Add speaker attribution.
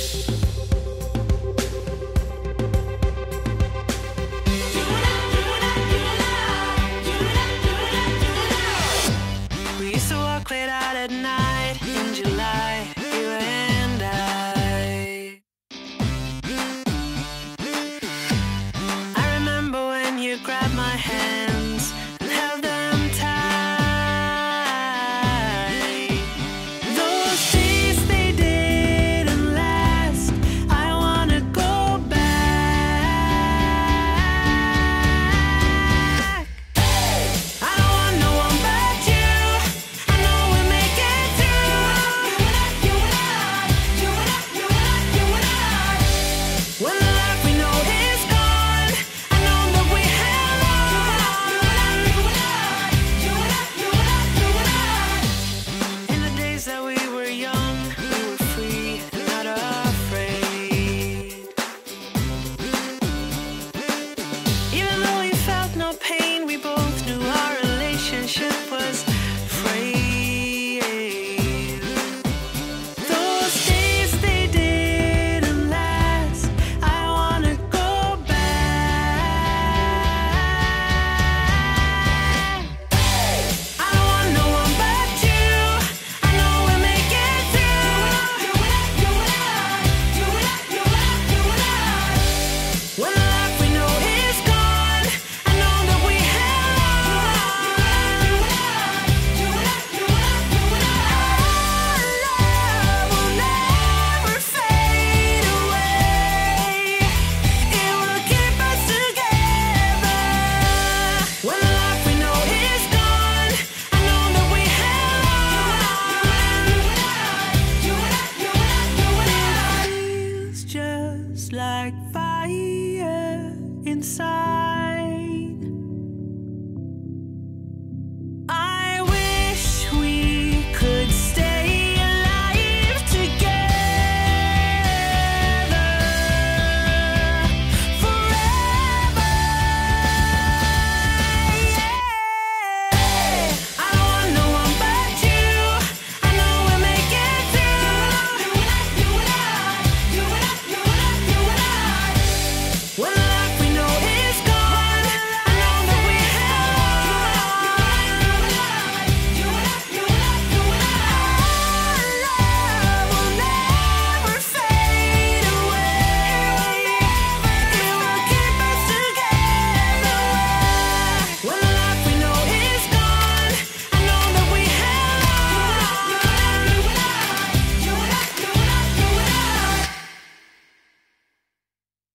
Speaker 1: We used to walk late out at night in July. like fire inside.